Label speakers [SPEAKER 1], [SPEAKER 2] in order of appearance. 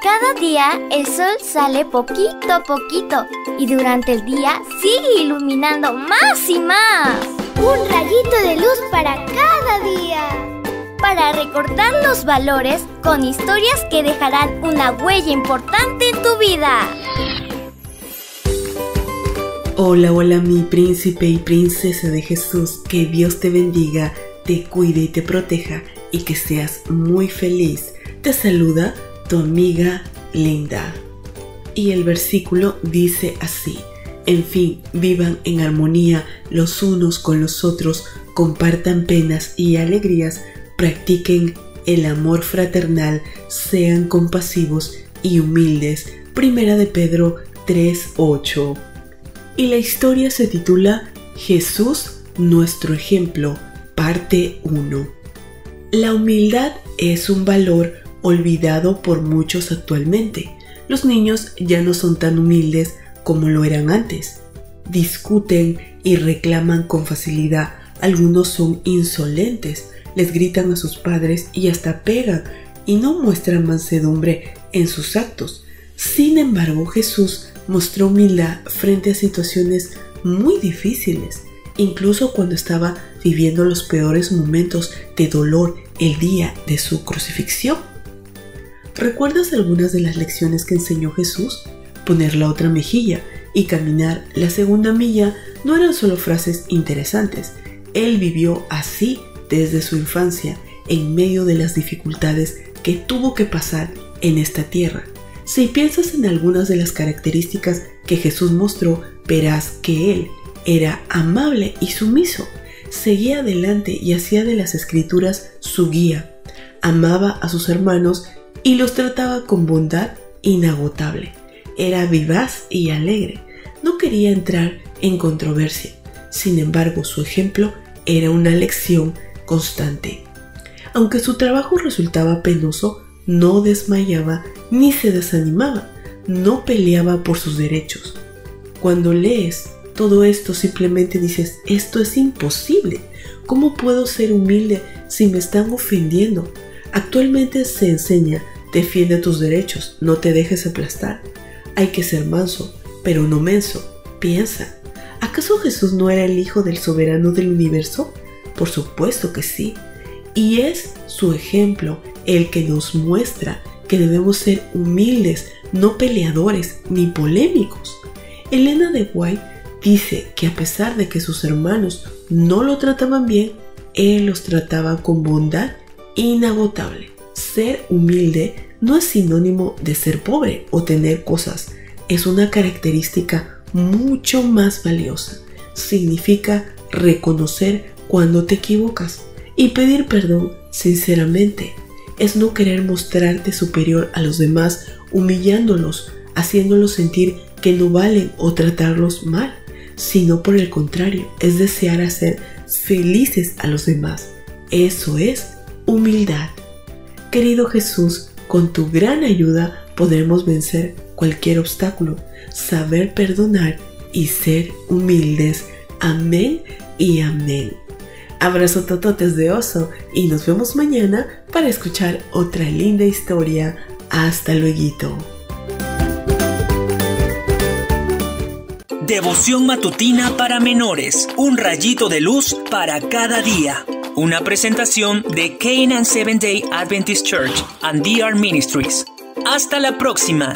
[SPEAKER 1] Cada día el sol sale poquito a poquito y durante el día sigue iluminando más y más.
[SPEAKER 2] Un rayito de luz para cada día.
[SPEAKER 1] Para recordar los valores con historias que dejarán una huella importante en tu vida.
[SPEAKER 3] Hola, hola mi príncipe y princesa de Jesús, que Dios te bendiga, te cuide y te proteja y que seas muy feliz. Te saluda tu amiga Linda. Y el versículo dice así, en fin, vivan en armonía los unos con los otros, compartan penas y alegrías, practiquen el amor fraternal, sean compasivos y humildes. Primera de Pedro 3:8 y la historia se titula Jesús, nuestro ejemplo, parte 1. La humildad es un valor olvidado por muchos actualmente. Los niños ya no son tan humildes como lo eran antes. Discuten y reclaman con facilidad. Algunos son insolentes, les gritan a sus padres y hasta pegan y no muestran mansedumbre en sus actos. Sin embargo, Jesús mostró humildad frente a situaciones muy difíciles, incluso cuando estaba viviendo los peores momentos de dolor el día de su crucifixión. ¿Recuerdas algunas de las lecciones que enseñó Jesús? Poner la otra mejilla y caminar la segunda milla no eran solo frases interesantes. Él vivió así desde su infancia en medio de las dificultades que tuvo que pasar en esta tierra. Si piensas en algunas de las características que Jesús mostró, verás que Él era amable y sumiso. Seguía adelante y hacía de las escrituras su guía. Amaba a sus hermanos y los trataba con bondad inagotable. Era vivaz y alegre. No quería entrar en controversia. Sin embargo, su ejemplo era una lección constante. Aunque su trabajo resultaba penoso, no desmayaba ni se desanimaba, no peleaba por sus derechos. Cuando lees todo esto simplemente dices, esto es imposible. ¿Cómo puedo ser humilde si me están ofendiendo? Actualmente se enseña, defiende tus derechos, no te dejes aplastar. Hay que ser manso, pero no menso. Piensa, ¿acaso Jesús no era el Hijo del Soberano del Universo? Por supuesto que sí. Y es su ejemplo el que nos muestra que debemos ser humildes, no peleadores ni polémicos. Elena de White dice que a pesar de que sus hermanos no lo trataban bien, él los trataba con bondad inagotable. Ser humilde no es sinónimo de ser pobre o tener cosas, es una característica mucho más valiosa. Significa reconocer cuando te equivocas y pedir perdón sinceramente es no querer mostrarte superior a los demás, humillándolos, haciéndolos sentir que no valen o tratarlos mal, sino por el contrario, es desear hacer felices a los demás. Eso es humildad. Querido Jesús, con tu gran ayuda podremos vencer cualquier obstáculo, saber perdonar y ser humildes. Amén y amén. Abrazo tototes de oso y nos vemos mañana para escuchar otra linda historia. Hasta luego.
[SPEAKER 4] Devoción matutina para menores. Un rayito de luz para cada día. Una presentación de Canaan Seventh Day Adventist Church and DR Ministries. Hasta la próxima.